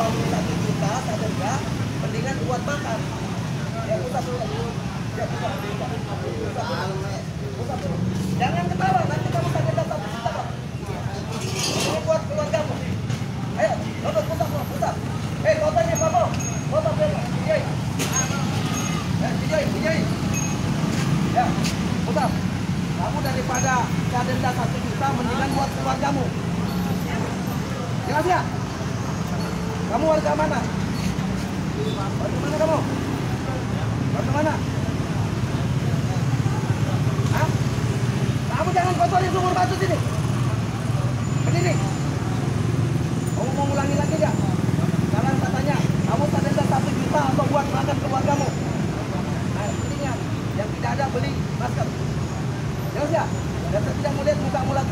kalau satu juta satu enggak mendingan buat makan ya pusat dulu ya pusat dulu jangan ketawa nanti kamu sakit dan satu juta ini buat keluargamu ayo bapak pusat mau pusat eh fotonya bapak foto bapak dijai eh dijai dijai ya pusat kamu daripada denda satu juta mendingan buat keluargamu. Jelas ya? Kamu warga mana? Warga mana kamu? Warga mana? Hah? Kamu jangan kotorin sumur batu sini. Berdiri. Kamu mau ulangi lagi nggak? Sekarang saya tanya, kamu tak ada satu juta atau buat makan keluargamu? Nah, intinya yang tidak ada beli masker. Jelas ya? Dan saya tidak mau lihat mukamu lagi.